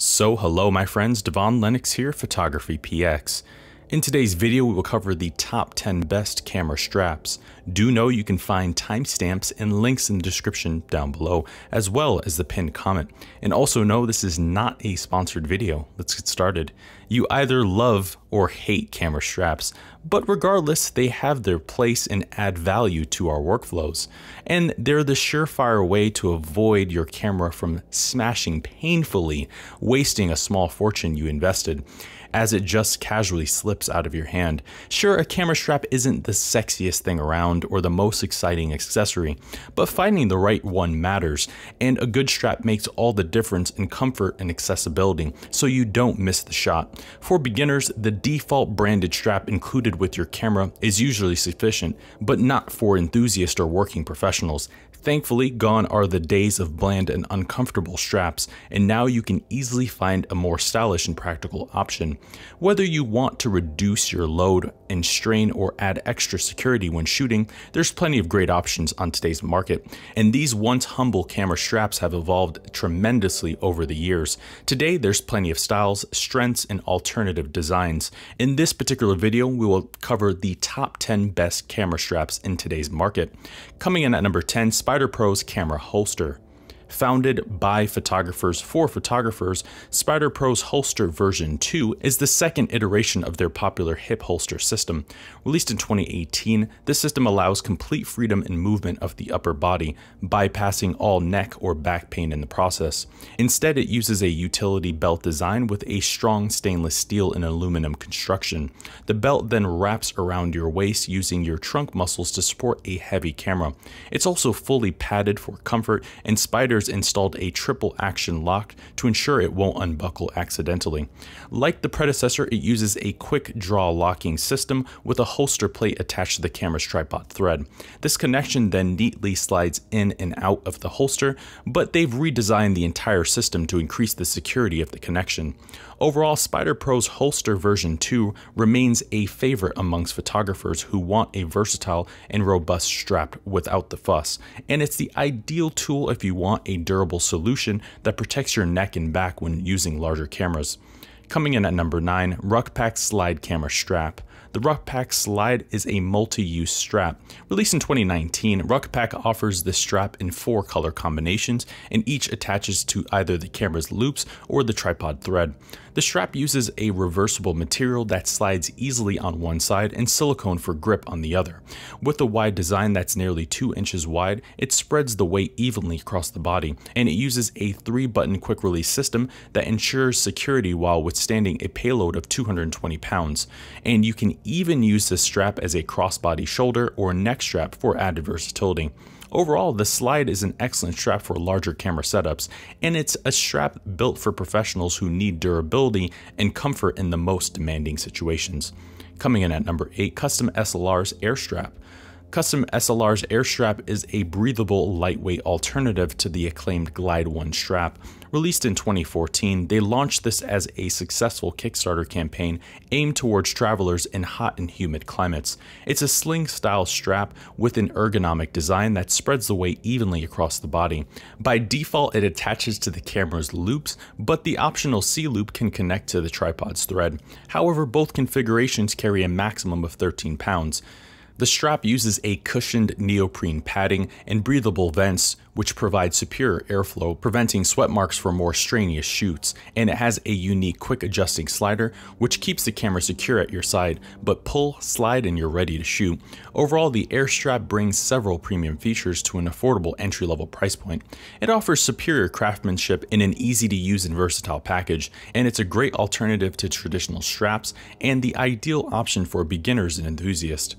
So hello my friends, Devon Lennox here, Photography PX. In today's video, we will cover the top 10 best camera straps. Do know you can find timestamps and links in the description down below, as well as the pinned comment. And also know this is not a sponsored video. Let's get started. You either love or hate camera straps, but regardless, they have their place and add value to our workflows. And they're the surefire way to avoid your camera from smashing painfully, wasting a small fortune you invested as it just casually slips out of your hand. Sure, a camera strap isn't the sexiest thing around or the most exciting accessory, but finding the right one matters, and a good strap makes all the difference in comfort and accessibility, so you don't miss the shot. For beginners, the default branded strap included with your camera is usually sufficient, but not for enthusiasts or working professionals. Thankfully, gone are the days of bland and uncomfortable straps, and now you can easily find a more stylish and practical option. Whether you want to reduce your load and strain or add extra security when shooting, there's plenty of great options on today's market, and these once humble camera straps have evolved tremendously over the years. Today, there's plenty of styles, strengths, and alternative designs. In this particular video, we will cover the top 10 best camera straps in today's market. Coming in at number 10, SpiderPro's camera holster. Founded by photographers for photographers, Spider Pro's Holster version 2 is the second iteration of their popular hip holster system. Released in 2018, this system allows complete freedom in movement of the upper body, bypassing all neck or back pain in the process. Instead, it uses a utility belt design with a strong stainless steel and aluminum construction. The belt then wraps around your waist using your trunk muscles to support a heavy camera. It's also fully padded for comfort, and Spider installed a triple action lock to ensure it won't unbuckle accidentally. Like the predecessor, it uses a quick draw locking system with a holster plate attached to the camera's tripod thread. This connection then neatly slides in and out of the holster, but they've redesigned the entire system to increase the security of the connection. Overall, Spider Pro's Holster version 2 remains a favorite amongst photographers who want a versatile and robust strap without the fuss, and it's the ideal tool if you want a durable solution that protects your neck and back when using larger cameras. Coming in at number 9, RucPac Slide Camera Strap. The RucPac Slide is a multi-use strap. Released in 2019, RucPac offers this strap in four color combinations and each attaches to either the camera's loops or the tripod thread. The strap uses a reversible material that slides easily on one side and silicone for grip on the other. With a wide design that's nearly 2 inches wide, it spreads the weight evenly across the body, and it uses a 3-button quick release system that ensures security while withstanding a payload of 220 pounds. And you can even use this strap as a crossbody shoulder or neck strap for added versatility. Overall, the Slide is an excellent strap for larger camera setups, and it's a strap built for professionals who need durability and comfort in the most demanding situations. Coming in at number 8, Custom SLR's Air Strap. Custom SLR's air strap is a breathable, lightweight alternative to the acclaimed Glide 1 strap. Released in 2014, they launched this as a successful Kickstarter campaign aimed towards travelers in hot and humid climates. It's a sling-style strap with an ergonomic design that spreads the weight evenly across the body. By default, it attaches to the camera's loops, but the optional C-loop can connect to the tripod's thread. However, both configurations carry a maximum of 13 pounds. The strap uses a cushioned neoprene padding and breathable vents, which provide superior airflow, preventing sweat marks for more strenuous shoots, and it has a unique quick adjusting slider, which keeps the camera secure at your side, but pull, slide, and you're ready to shoot. Overall, the Air Strap brings several premium features to an affordable entry-level price point. It offers superior craftsmanship in an easy-to-use and versatile package, and it's a great alternative to traditional straps and the ideal option for beginners and enthusiasts.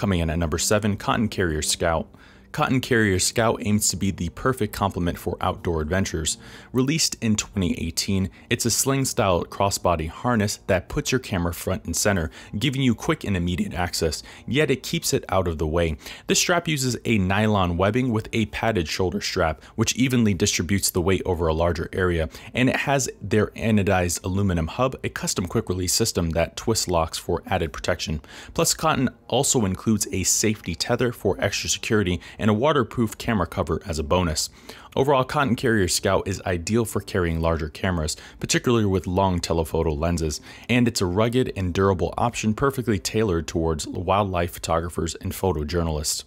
Coming in at number 7, Cotton Carrier Skout. Cotton Carrier Skout aims to be the perfect complement for outdoor adventures. Released in 2018, it's a sling-style crossbody harness that puts your camera front and center, giving you quick and immediate access, yet it keeps it out of the way. This strap uses a nylon webbing with a padded shoulder strap, which evenly distributes the weight over a larger area, and it has their anodized aluminum hub, a custom quick release system that twist locks for added protection. Plus, Cotton also includes a safety tether for extra security and a waterproof camera cover as a bonus. Overall, Cotton Carrier Skout is ideal for carrying larger cameras, particularly with long telephoto lenses, and it's a rugged and durable option perfectly tailored towards wildlife photographers and photojournalists.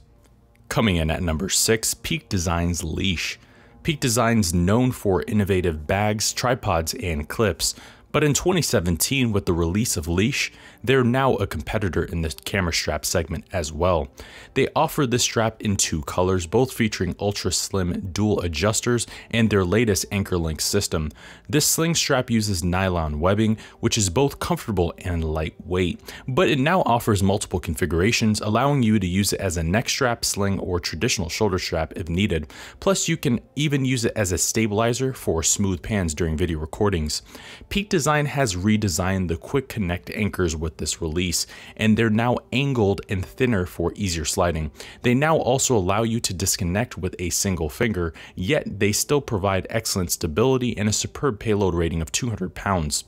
Coming in at number 6, Peak Designs Leash. Peak Designs known for innovative bags, tripods, and clips, but in 2017, with the release of Leash, they're now a competitor in the camera strap segment as well. They offer this strap in two colors, both featuring ultra slim dual adjusters and their latest anchor link system. This sling strap uses nylon webbing, which is both comfortable and lightweight, but it now offers multiple configurations, allowing you to use it as a neck strap, sling, or traditional shoulder strap if needed. Plus, you can even use it as a stabilizer for smooth pans during video recordings. Peak has redesigned the quick connect anchors with this release, and they're now angled and thinner for easier sliding. They now also allow you to disconnect with a single finger, yet they still provide excellent stability and a superb payload rating of 200 pounds.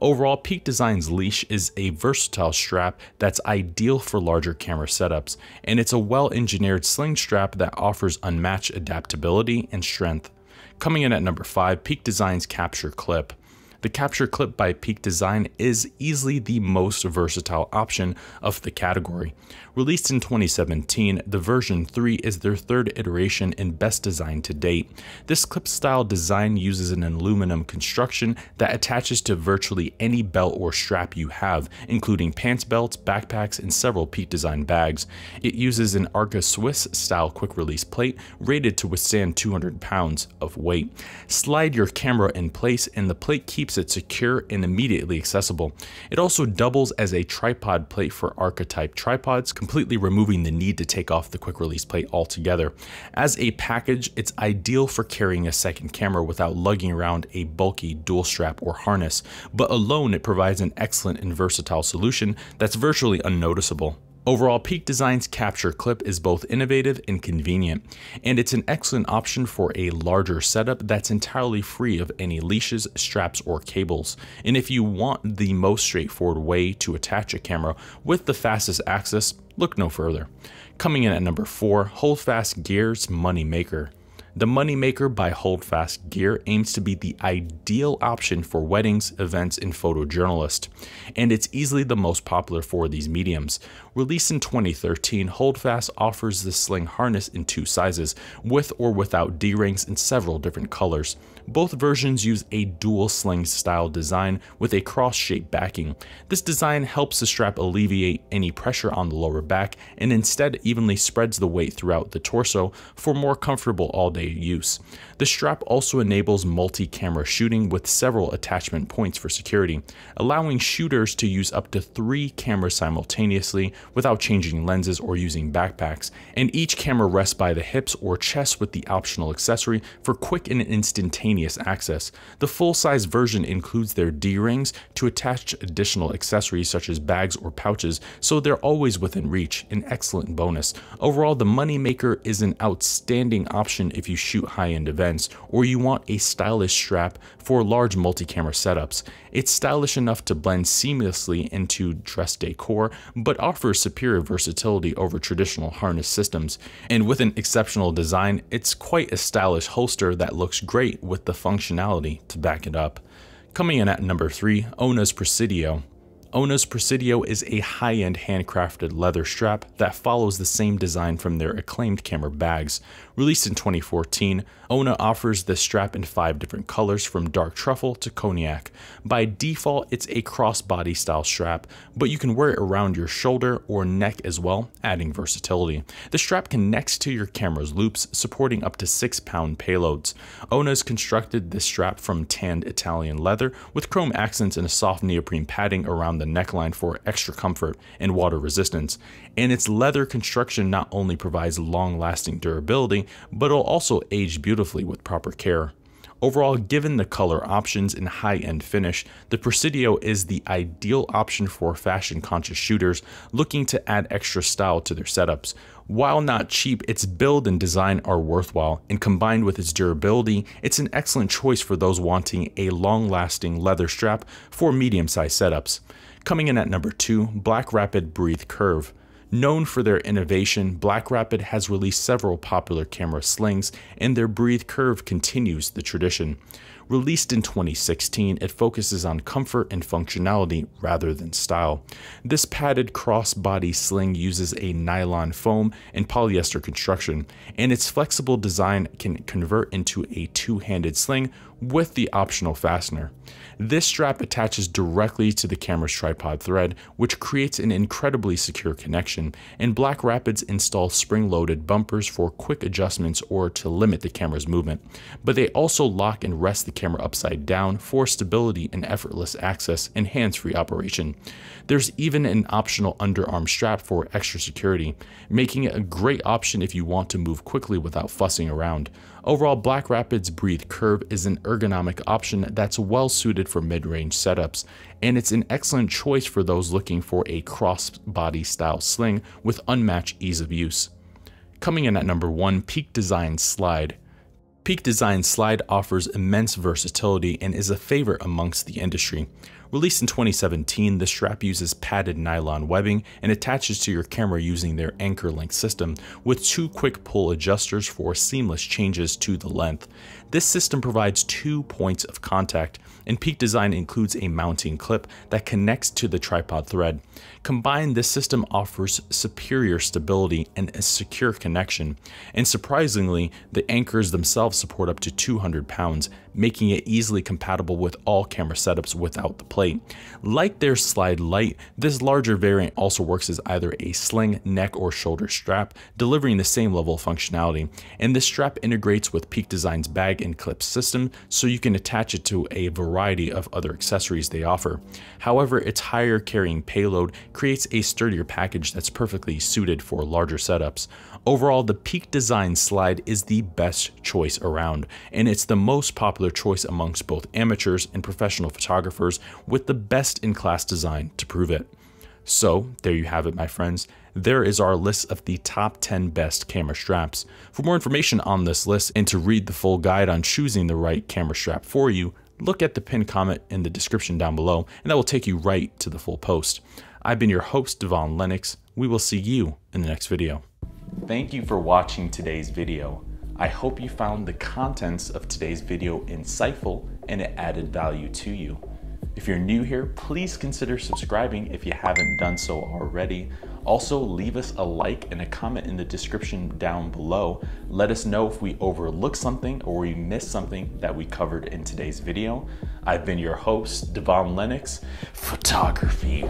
Overall, Peak Design's leash is a versatile strap that's ideal for larger camera setups, and it's a well-engineered sling strap that offers unmatched adaptability and strength. Coming in at number 5, Peak Design's Capture Clip. The Capture Clip by Peak Design is easily the most versatile option of the category. Released in 2017, the version 3 is their third iteration and best design to date. This clip style design uses an aluminum construction that attaches to virtually any belt or strap you have, including pants belts, backpacks, and several Peak Design bags. It uses an Arca Swiss style quick release plate rated to withstand 200 pounds of weight. Slide your camera in place and the plate keeps keeps it secure and immediately accessible. It also doubles as a tripod plate for Arca-type tripods, completely removing the need to take off the quick release plate altogether. As a package, it's ideal for carrying a second camera without lugging around a bulky dual strap or harness, but alone it provides an excellent and versatile solution that's virtually unnoticeable. Overall, Peak Design's capture clip is both innovative and convenient, and it's an excellent option for a larger setup that's entirely free of any leashes, straps, or cables. And if you want the most straightforward way to attach a camera with the fastest access, look no further. Coming in at number 4, Holdfast Gear's Money Maker. The Moneymaker by Holdfast Gear aims to be the ideal option for weddings, events, and photojournalists, and it's easily the most popular for these mediums. Released in 2013, Holdfast offers the sling harness in two sizes, with or without D-rings in several different colors. Both versions use a dual sling style design with a cross-shaped backing. This design helps the strap alleviate any pressure on the lower back and instead evenly spreads the weight throughout the torso for more comfortable all-day use. The strap also enables multi-camera shooting with several attachment points for security, allowing shooters to use up to three cameras simultaneously without changing lenses or using backpacks, and each camera rests by the hips or chest with the optional accessory for quick and instantaneous access. The full-size version includes their D-rings to attach additional accessories such as bags or pouches, so they're always within reach, an excellent bonus. Overall, the Moneymaker is an outstanding option if you shoot high-end events or you want a stylish strap for large multi-camera setups. It's stylish enough to blend seamlessly into dress decor, but offers superior versatility over traditional harness systems. And with an exceptional design, it's quite a stylish holster that looks great with the functionality to back it up. Coming in at number 3, Ona's Presidio. Ona's Presidio is a high-end handcrafted leather strap that follows the same design from their acclaimed camera bags. Released in 2014, Ona offers this strap in five different colors from dark truffle to cognac. By default, it's a crossbody style strap, but you can wear it around your shoulder or neck as well, adding versatility. The strap connects to your camera's loops, supporting up to 6 pound payloads. Ona's constructed this strap from tanned Italian leather with chrome accents and a soft neoprene padding around the neckline for extra comfort and water resistance. And its leather construction not only provides long lasting durability, but it'll also age beautifully with proper care. Overall, given the color options and high-end finish, the Presidio is the ideal option for fashion-conscious shooters looking to add extra style to their setups. While not cheap, its build and design are worthwhile, and combined with its durability, it's an excellent choice for those wanting a long-lasting leather strap for medium-sized setups. Coming in at number 2, Black Rapid Breathe Curve. Known for their innovation, Black Rapid has released several popular camera slings, and their Breathe Curve continues the tradition. Released in 2016, it focuses on comfort and functionality rather than style. This padded crossbody sling uses a nylon foam and polyester construction, and its flexible design can convert into a two-handed sling with the optional fastener. This strap attaches directly to the camera's tripod thread, which creates an incredibly secure connection, and Black Rapids install spring-loaded bumpers for quick adjustments or to limit the camera's movement, but they also lock and rest the camera upside down for stability and effortless access and hands-free operation. There's even an optional underarm strap for extra security, making it a great option if you want to move quickly without fussing around. Overall, Black Rapids Breathe Curve is an ergonomic option that's well suited for mid-range setups, and it's an excellent choice for those looking for a cross-body style sling with unmatched ease of use. Coming in at number 1, Peak Design Slide. Peak Design Slide offers immense versatility and is a favorite amongst the industry. Released in 2017, the strap uses padded nylon webbing and attaches to your camera using their anchor link system with two quick pull adjusters for seamless changes to the length. This system provides two points of contact, and Peak Design includes a mounting clip that connects to the tripod thread. Combined, this system offers superior stability and a secure connection, and surprisingly, the anchors themselves support up to 200 pounds, making it easily compatible with all camera setups without the plate. Like their Slide Light, this larger variant also works as either a sling, neck, or shoulder strap, delivering the same level of functionality, and this strap integrates with Peak Design's bag and clip system so you can attach it to a variety of other accessories they offer. However, its higher carrying payload creates a sturdier package that's perfectly suited for larger setups. Overall, the Peak Design slide is the best choice around, and it's the most popular choice amongst both amateurs and professional photographers with the best in class design to prove it. So, there you have it, my friends. There is our list of the top 10 best camera straps. For more information on this list and to read the full guide on choosing the right camera strap for you, look at the pinned comment in the description down below, and that will take you right to the full post. I've been your host, Devon Lennox. We will see you in the next video. Thank you for watching today's video. I hope you found the contents of today's video insightful and it added value to you. If you're new here, please consider subscribing if you haven't done so already. Also, leave us a like and a comment in the description down below. Let us know if we overlooked something or we missed something that we covered in today's video. I've been your host, Devon Lennox, photography.